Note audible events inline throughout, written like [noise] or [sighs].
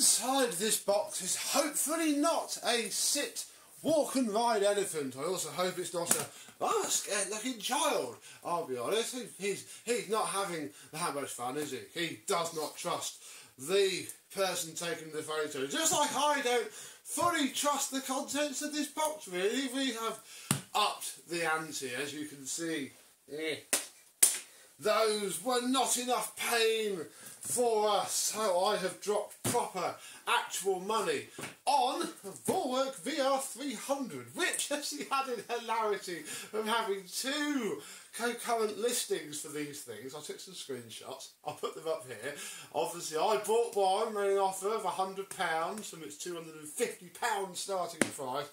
inside this box is hopefully not a sit, walk and ride elephant. I also hope it's not a oh, scared looking child. I'll be honest, he's, he's not having that much fun, is he? He does not trust the person taking the photo. Just like I don't fully trust the contents of this box, really. We have upped the ante, as you can see. Yeah. Those were not enough pain for us, so I have dropped proper, actual money on Vorwerk VR300, which [laughs] has the added hilarity of having two concurrent listings for these things. I took some screenshots, I'll put them up here. Obviously, I bought one made an offer of £100 from its £250 starting price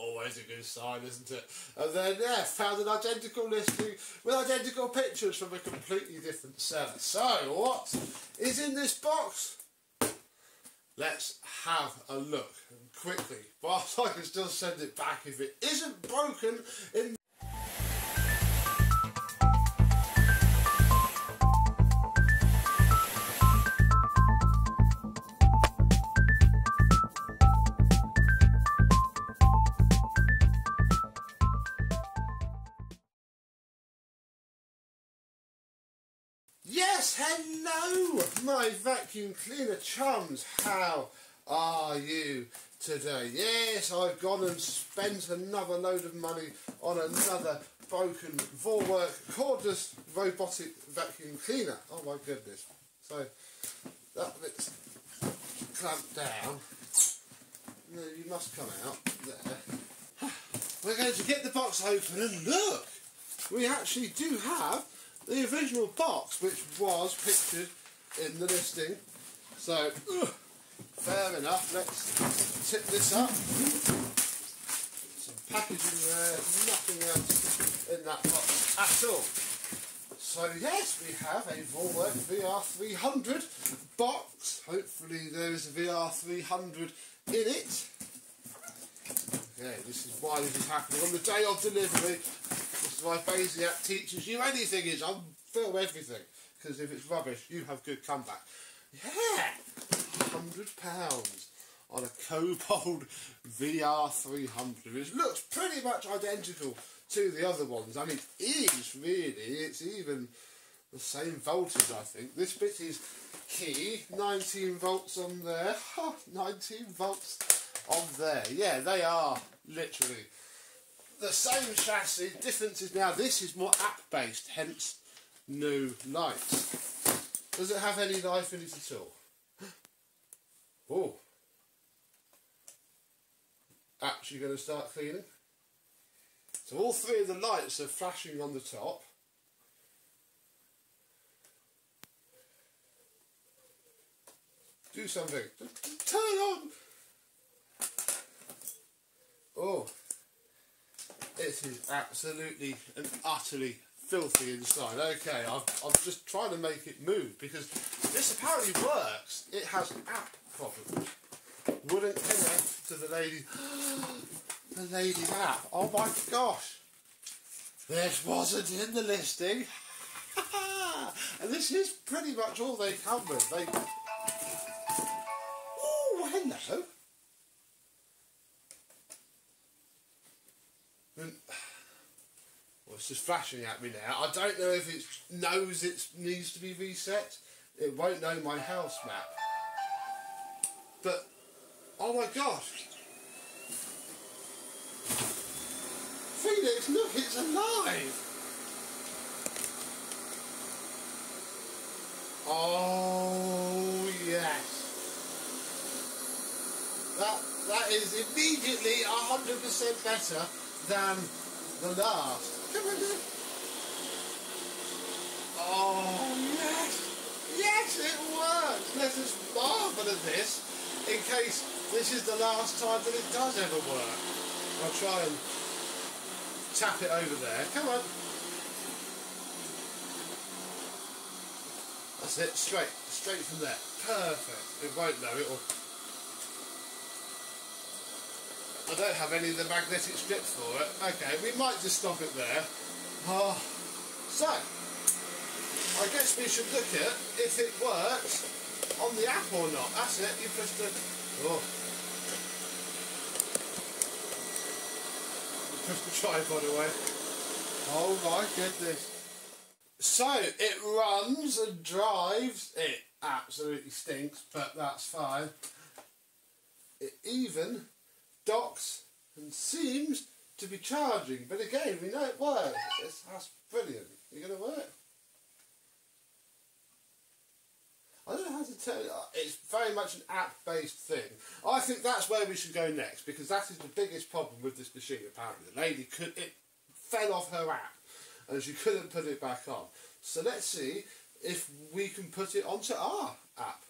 always a good sign, isn't it? And then, yeah, found an identical listing with identical pictures from a completely different seller. So, what is in this box? Let's have a look quickly, whilst I can still send it back if it isn't broken in Yes, hello, my vacuum cleaner chums. How are you today? Yes, I've gone and spent another load of money on another broken Vorwerk cordless robotic vacuum cleaner. Oh my goodness. So, that bit's clamped down. No, you must come out there. [sighs] We're going to get the box open and look! We actually do have the original box, which was pictured in the listing. So, fair enough, let's tip this up. Some packaging there, nothing else in that box at all. So yes, we have a Vorwerk VR300 box. Hopefully there is a VR300 in it. Okay, this is why this is happening on the day of delivery This is why Phasiac teaches you anything is unfill everything. Because if it's rubbish, you have good comeback. Yeah! £100 on a Kobold [laughs] VR300, which looks pretty much identical to the other ones. I mean, it is really, it's even the same voltage, I think. This bit is key, 19 volts on there, [laughs] 19 volts on there. Yeah, they are literally the same chassis, difference is now this is more app based, hence no lights. Does it have any life in it at all? [gasps] Oh. Actually going to start cleaning. So all three of the lights are flashing on the top. Do something. Turn on! Oh, it is absolutely and utterly filthy inside. Okay, I'm just trying to make it move because this apparently works. It has app problems. Wouldn't connect to the lady, [gasps] the lady's app. Oh my gosh. This wasn't in the listing. [laughs] and this is pretty much all they come with. They. Oh, hello. Well, it's just flashing at me now. I don't know if it knows it needs to be reset. It won't know my house map. But, oh my gosh. Phoenix, look, it's alive! Oh, yes. That, that is immediately 100% better than the last. Oh, yes! Yes, it works! Let us marvel at this in case this is the last time that it does ever work. I'll try and tap it over there. Come on. That's it, straight, straight from there. Perfect. It won't know, it'll I don't have any of the magnetic strips for it. Okay, we might just stop it there. Oh. So, I guess we should look at if it works on the app or not. That's it. You press the. Oh. You press the tripod away. Oh my goodness. So it runs and drives. It absolutely stinks, but that's fine. It even docks and seems to be charging, but again, we know it works. It's, that's brilliant. You're going to work? I don't know how to tell you. It's very much an app-based thing. I think that's where we should go next because that is the biggest problem with this machine. Apparently, the lady could it fell off her app and she couldn't put it back on. So let's see if we can put it onto our app.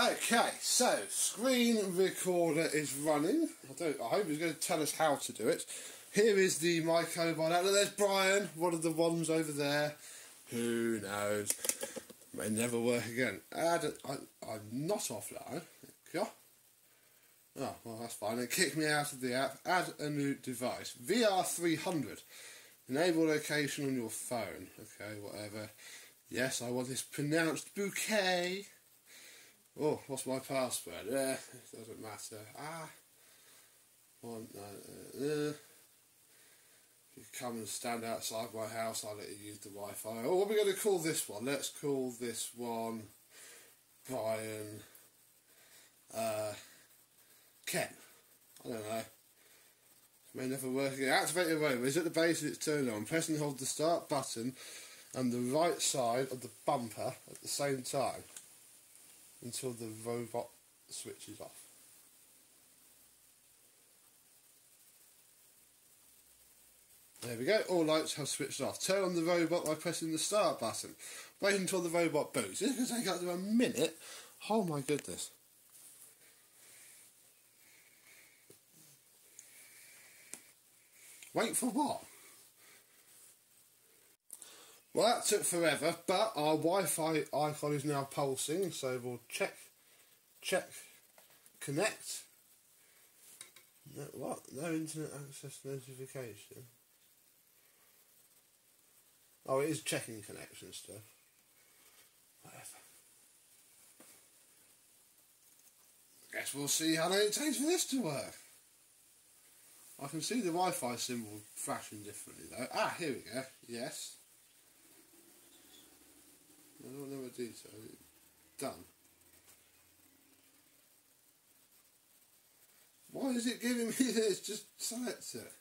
Okay, so screen recorder is running. I don't. I hope he's going to tell us how to do it. Here is the microphone. There's Brian, one of the ones over there. Who knows? May never work again. Add. I, I'm not offline. Oh, well, that's fine. It kicked me out of the app. Add a new device. VR300. Enable location on your phone. Okay, whatever. Yes, I want this pronounced bouquet. Oh, what's my password? Eh, it doesn't matter. Ah. One, uh, uh, if you come and stand outside my house, I'll let you use the Wi-Fi. Oh, what are we going to call this one? Let's call this one Brian uh, Ken. I don't know. May never work again. Activate your rover. Is at the base and it's turned on. Press and hold the start button and the right side of the bumper at the same time until the robot switches off. There we go, all lights have switched off. Turn on the robot by pressing the start button. Wait until the robot boots. [laughs] It's going to take up to a minute. Oh my goodness. Wait for what? Well, that took forever, but our Wi-Fi icon is now pulsing, so we'll check, check, connect. No, what? No internet access notification. Oh, it is checking connection stuff. Whatever. Guess we'll see how long it takes for this to work. I can see the Wi-Fi symbol flashing differently though. Ah, here we go. Yes. I don't know what detail. Done. Why is it giving me [laughs] this? Just select it.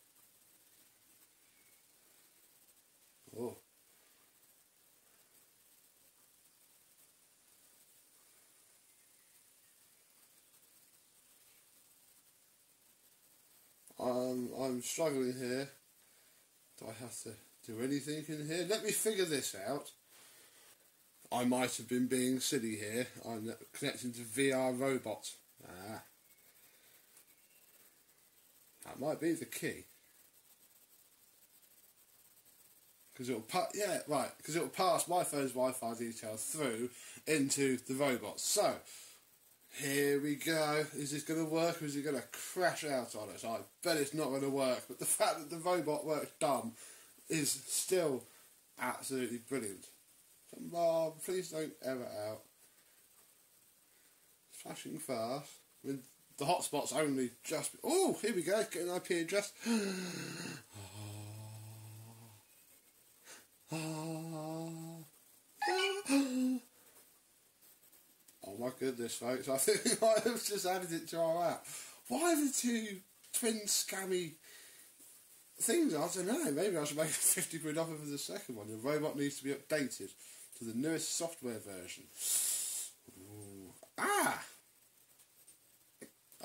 Oh. Um, I'm struggling here. Do I have to do anything in here? Let me figure this out. I might have been being silly here. I'm connecting to VR robot. Ah. That might be the key. Because it'll put yeah right because it'll pass my phone's Wi-Fi details through into the robot. So here we go. Is this going to work or is it going to crash out on us? I bet it's not going to work. But the fact that the robot works dumb is still absolutely brilliant. Come please don't ever out. Flashing fast. Mean, the hotspot's only just... Oh, here we go, getting IP address. [gasps] Ah. Ah. [gasps] oh my goodness, folks. I think I have just added it to our app. Why the two twin scammy things? I don't know. Maybe I should make a 50 quid offer for the second one. The robot needs to be updated to the newest software version. Ooh. Ah!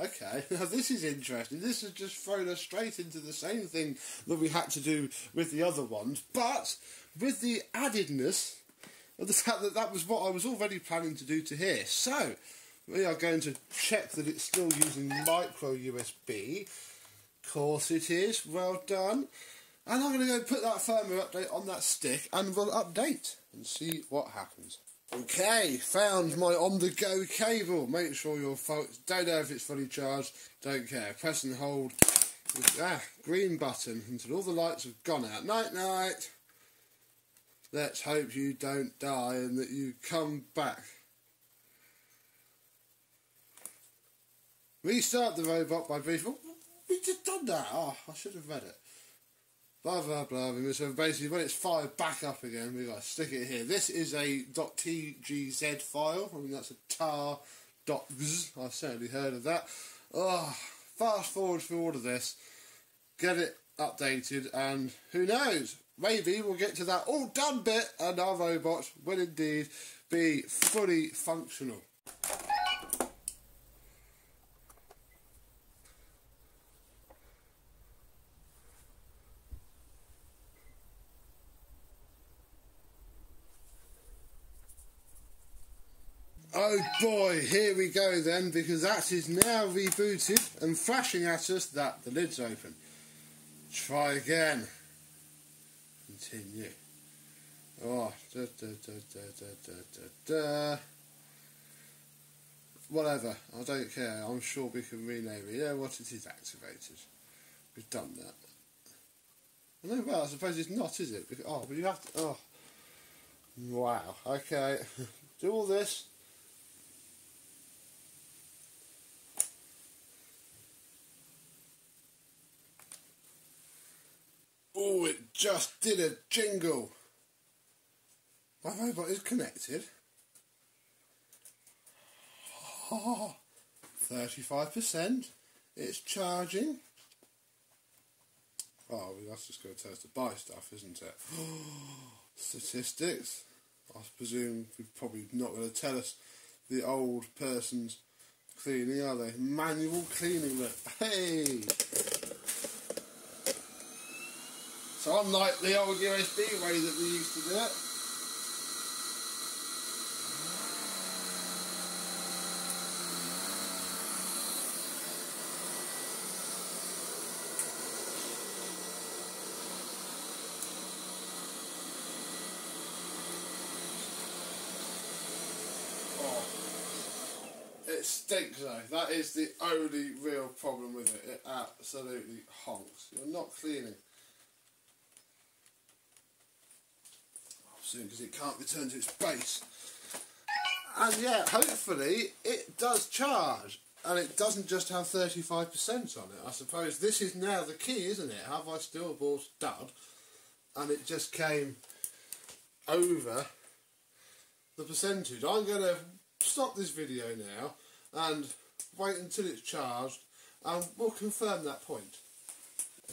Okay, [laughs] now this is interesting. This has just thrown us straight into the same thing that we had to do with the other ones, but with the addedness of the fact that that was what I was already planning to do to here. So, we are going to check that it's still using micro USB. Of course it is, well done. And I'm going to go put that firmware update on that stick and we'll update and see what happens. Okay, found my on-the-go cable. Make sure your folks don't know if it's fully charged, don't care. Press and hold ah, green button until all the lights have gone out. Night night. Let's hope you don't die and that you come back. Restart the robot by briefing. We just done that. Oh, I should have read it. Blah blah blah. So basically, when it's fired back up again, we got to stick it here. This is a .tgz file. I mean, that's a tar .gz. I've certainly heard of that. Oh, fast forward through all of this, get it updated, and who knows? Maybe we'll get to that all done bit, and our robots will indeed be fully functional. Oh boy, here we go then, because that is now rebooted and flashing at us that the lid's open. Try again. Continue. Oh, da, da, da, Whatever, I don't care. I'm sure we can rename it. Yeah, what it is activated. We've done that. Know, well, I suppose it's not, is it? Oh, but you have to. Oh. Wow, okay. [laughs] Do all this. Oh, it just did a jingle. My robot is connected. [laughs] Oh, 35%. It's charging. Oh, that's just going to tell us to buy stuff, isn't it? [gasps] Statistics. I presume we're probably not going to tell us the old person's cleaning, are they? Manual cleaning. Look. Hey! So unlike the old USB way that we used to do it, oh. It stinks though. That is the only real problem with it. It absolutely honks. You're not cleaning. Soon because it can't return to its base. And yeah, hopefully it does charge and it doesn't just have 35% on it. I suppose this is now the key, isn't it? Have I still bought dud? And it just came over the percentage. I'm going to stop this video now and wait until it's charged and we'll confirm that point.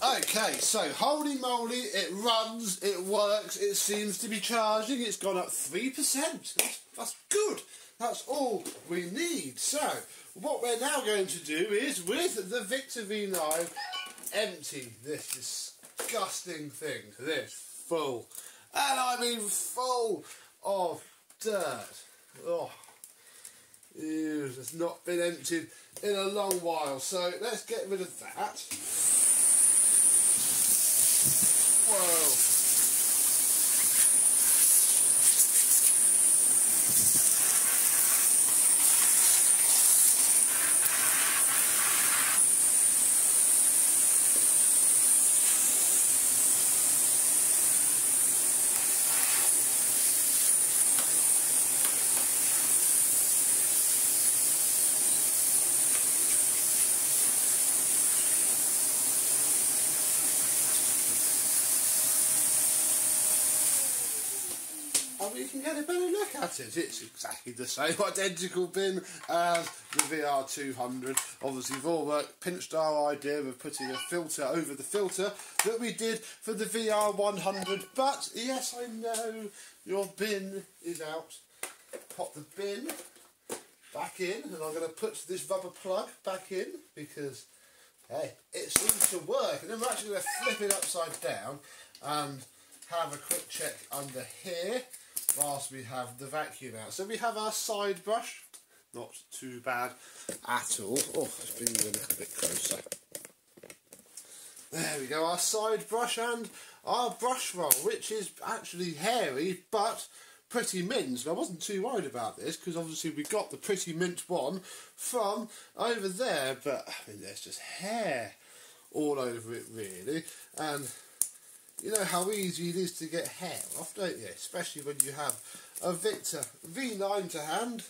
Okay, so holy moly, it runs, it works, it seems to be charging, it's gone up 3%. That's, that's good. That's all we need. So, what we're now going to do is, with the Victor V9, empty this disgusting thing. This full, and I mean full of dirt. Oh, ew, it's not been emptied in a long while. So, let's get rid of that. We can get a better look at it. It's exactly the same [laughs] identical bin as the VR200. Obviously, Vorwerk uh, pinched our idea of putting a filter over the filter that we did for the VR100. But yes, I know your bin is out. Pop the bin back in, and I'm going to put this rubber plug back in because hey, it seems to work. And then we're actually going to flip it upside down and have a quick check under here whilst we have the vacuum out. So we have our side brush, not too bad at all. Oh, let's bring you a little bit closer. There we go, our side brush and our brush roll, which is actually hairy, but pretty mint. And I wasn't too worried about this, because obviously we got the pretty mint one from over there, but I mean, there's just hair all over it, really. And you know how easy it is to get hair off, don't you? Especially when you have a Victor V9 to hand.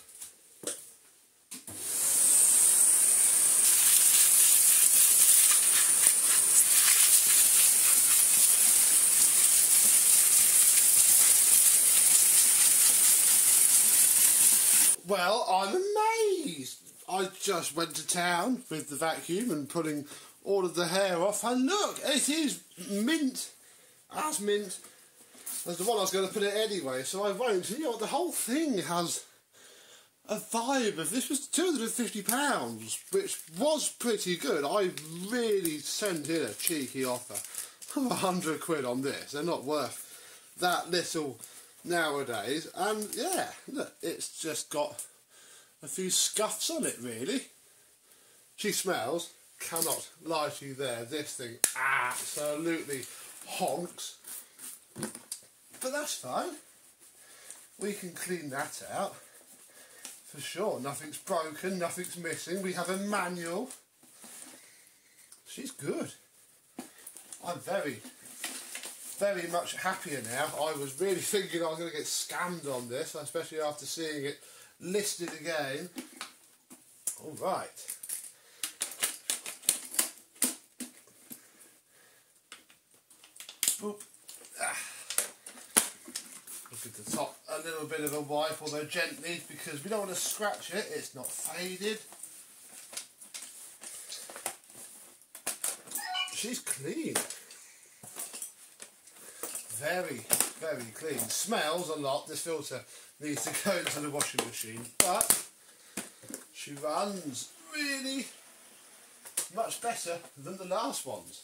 Well, I'm amazed. I just went to town with the vacuum and pulling all of the hair off, and look, it is mint as mint as the one I was going to put it anyway, so I won't. You know, the whole thing has a vibe of this was £250, which was pretty good. I really sent in a cheeky offer of 100 quid on this. They're not worth that little nowadays. And yeah, look, it's just got a few scuffs on it, really. She smells, cannot lie to you there. This thing absolutely honks. But that's fine. We can clean that out. For sure, nothing's broken, nothing's missing. We have a manual. She's good. I'm very, very much happier now. I was really [laughs] thinking I was going to get scammed on this, especially after seeing it listed again. All right. Ah. Look at the top, a little bit of a wipe, although gently, because we don't want to scratch it, it's not faded. She's clean. Very, very clean. Smells a lot. This filter needs to go into the washing machine, but she runs really much better than the last ones.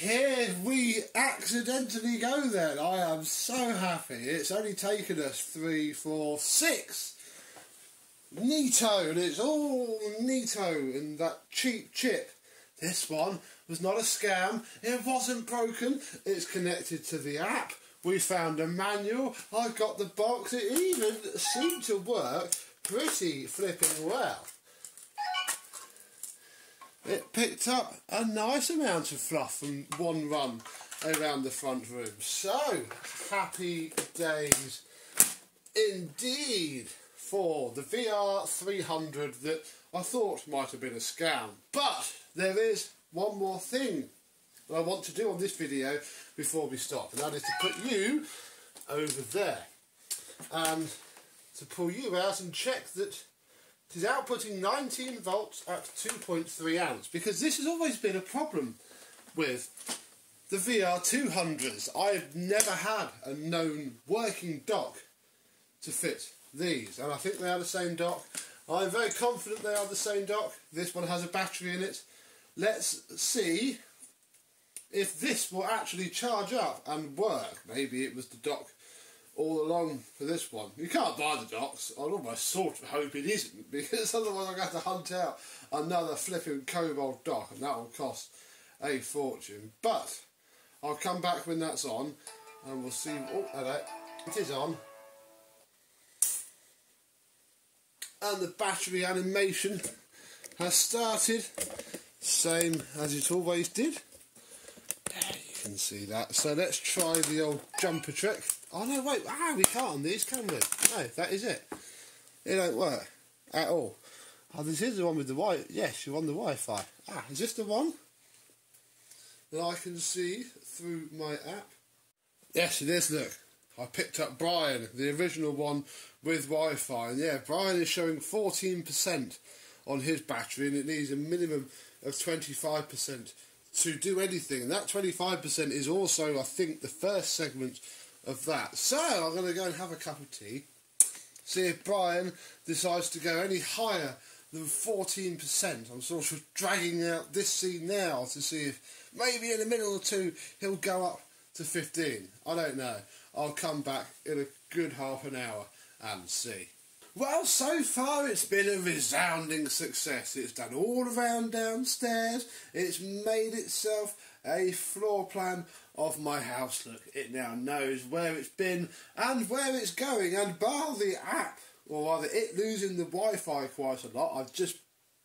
Here we accidentally go then. I am so happy. It's only taken us three, four, six. Neato, and it's all Neato and that cheap chip. This one was not a scam. It wasn't broken. It's connected to the app. We found a manual. I got the box. It even seemed to work pretty flipping well. It picked up a nice amount of fluff from one run around the front room. So, happy days indeed for the VR300 that I thought might have been a scam. But there is one more thing that I want to do on this video before we stop, and that is to put you over there and to pull you out and check that it is outputting 19 volts at 2.3 amps because this has always been a problem with the VR200s. I've never had a known working dock to fit these and I think they are the same dock. I'm very confident they are the same dock. This one has a battery in it. Let's see if this will actually charge up and work. Maybe it was the dock all along for this one. You can't buy the docks. I'd almost sort of hope it isn't [laughs] because otherwise I'm going to to hunt out another flipping Kobold dock and that will cost a fortune. But I'll come back when that's on and we'll see. Oh, hello. It is on. And the battery animation has started. Same as it always did. There you can see that. So let's try the old jumper trick. Oh no, wait, ah, we can't on these, can we? No, that is it. It don't work at all. Oh, this is the one with the Wi. Yes, you're on the Wi-Fi. Ah, is this the one that I can see through my app? Yes, it is. Look, I picked up Brian, the original one with Wi-Fi, and yeah, Brian is showing 14% on his battery, and it needs a minimum of 25% to do anything. And that 25% is also, I think, the first segment of that. So I'm going to go and have a cup of tea, see if Brian decides to go any higher than 14%. I'm sort of dragging out this scene now to see if maybe in a minute or two he'll go up to 15. I don't know. I'll come back in a good half an hour and see. Well, so far it's been a resounding success. It's done all around downstairs. It's made itself a floor plan of my house. Look, it now knows where it's been and where it's going. And bar the app, or rather it losing the Wi-Fi quite a lot, I've just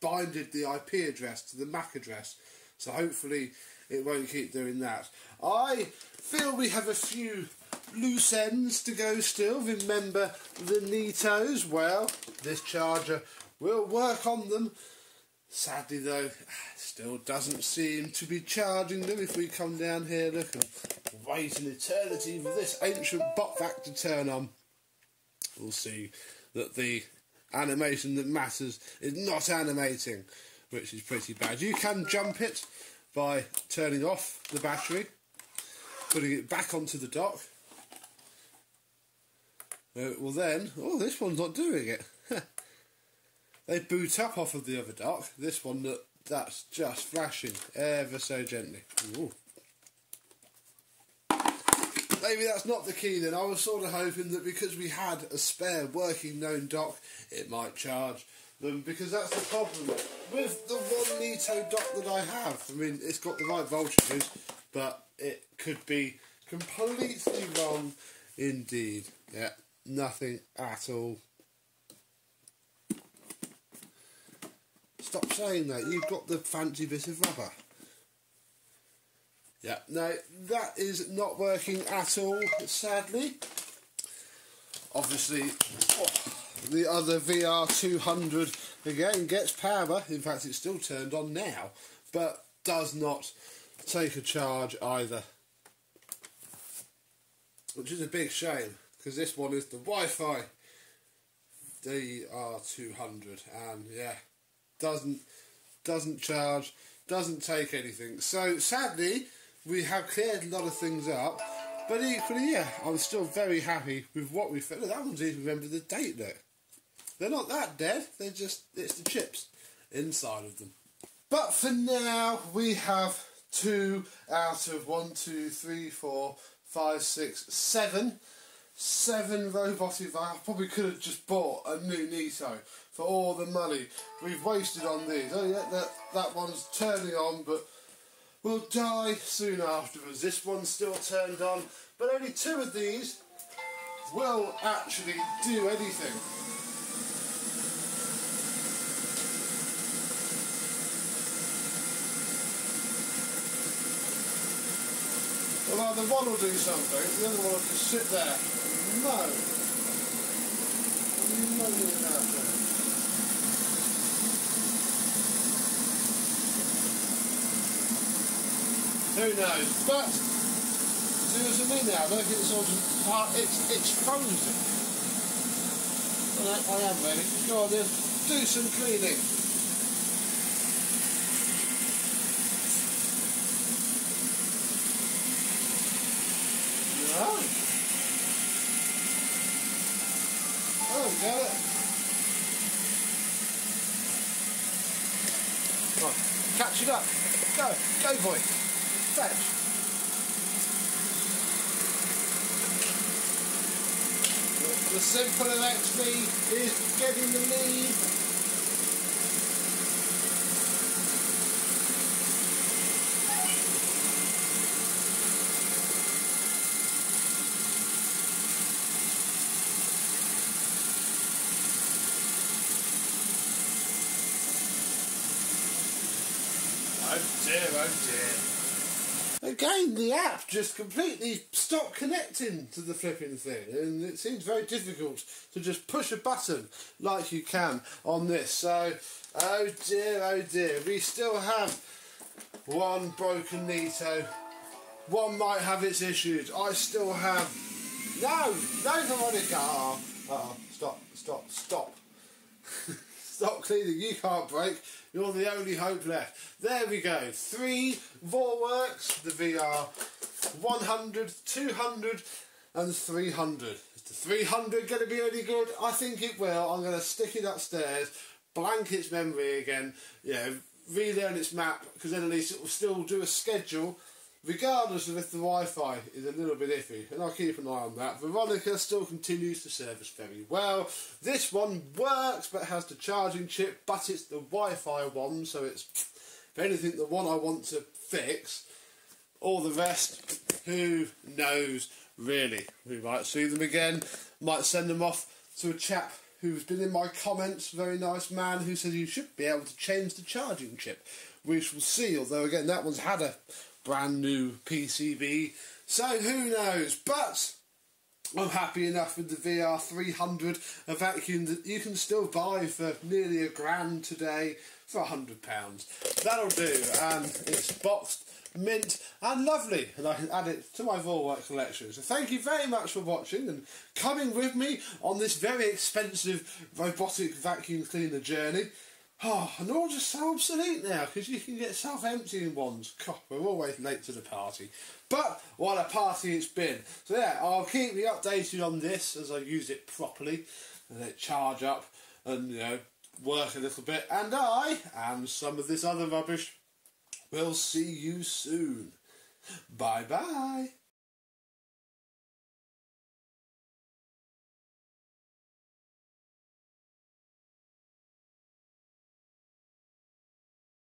binded the IP address to the MAC address. So hopefully it won't keep doing that. I feel we have a few loose ends to go still. Remember the Neatos? Well, this charger will work on them. Sadly though, still doesn't seem to be charging them. If we come down here, look, and wait an eternity for this ancient bot vac to turn on, we'll see that the animation that matters is not animating, which is pretty bad. You can jump it by turning off the battery, putting it back onto the dock, uh, well then, oh this one's not doing it. They boot up off of the other dock. This one, that that's just flashing ever so gently. Ooh. Maybe that's not the key then. I was sort of hoping that because we had a spare working known dock, it might charge them because that's the problem with the one Neato dock that I have. I mean, it's got the right voltages, but it could be completely wrong indeed. Yeah nothing at all. Stop saying that, you've got the fancy bit of rubber. Yeah, no, that is not working at all, sadly. Obviously, oh, the other VR200 again gets power, in fact it's still turned on now, but does not take a charge either. Which is a big shame because this one is the Wi-Fi VR200 and yeah doesn't doesn't charge doesn't take anything. So sadly we have cleared a lot of things up but equally yeah I'm still very happy with what we found. That one's even remember the date though. They're not that dead they're just it's the chips inside of them. But for now we have two out of one, two, three, four, five, six, seven. Seven robots robotic I probably could have just bought a new Neato for all the money we've wasted on these. Oh yeah, that, that one's turning on, but will die soon afterwards. This one's still turned on, but only two of these will actually do anything. Well, either one will do something, the other one will just sit there. Who knows? But seriously now, look it's all just part it's it's frozen. I, I am ready. Go on do some cleaning. No. Oh, got it. On, catch it up. Go, go boy. Fetch. The simple of XP is getting the lead. Oh dear, oh The app just completely stopped connecting to the flipping thing, and it seems very difficult to just push a button like you can on this. So, oh dear, oh dear, we still have one broken Neato. One might have its issues. I still have. No, no, Veronica. Oh, oh, stop, stop, stop. [laughs] Stop cleaning, you can't break. You're the only hope left. There we go. Three Vorwerks, the VR 100, 200 and 300. Is the 300 going to be any good? I think it will. I'm going to stick it upstairs, blank its memory again, yeah, relearn its map, because then at least it will still do a schedule regardless of if the Wi-Fi is a little bit iffy, and I'll keep an eye on that. Veronica still continues to service very well. This one works, but has the charging chip, but it's the Wi-Fi one, so it's, if anything, the one I want to fix. All the rest, who knows, really. We might see them again, might send them off to a chap who's been in my comments, very nice man, who says you should be able to change the charging chip. We shall see, although again, that one's had a brand new PCB, so who knows? But I'm happy enough with the VR 300, a vacuum that you can still buy for nearly a grand today for a hundred pounds. That'll do, and it's boxed, mint, and lovely, and I can add it to my Vorwerk collection. So thank you very much for watching and coming with me on this very expensive robotic vacuum cleaner journey. Oh, and all just so obsolete now because you can get self-emptying ones. God, we're always late to the party. But what a party it's been. So yeah, I'll keep you updated on this as I use it properly and let it charge up and you know work a little bit. And I and some of this other rubbish will see you soon. Bye bye.